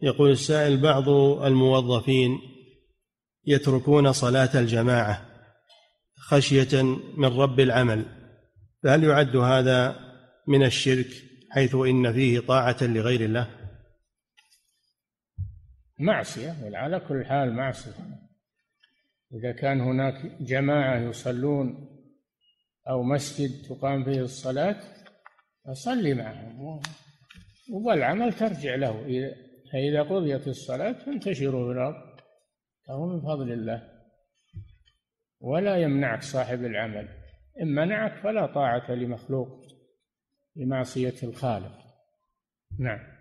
يقول السائل بعض الموظفين يتركون صلاة الجماعة خشية من رب العمل فهل يعد هذا من الشرك حيث إن فيه طاعة لغير الله؟ معصية على كل حال معصية. إذا كان هناك جماعة يصلون أو مسجد تقام فيه الصلاة فصلي معهم والعمل ترجع له فإذا قضيت الصلاة فانتشروا في الأرض فهو من فضل الله. ولا يمنعك صاحب العمل إن منعك فلا طاعة لمخلوق بمعصية الخالق. نعم.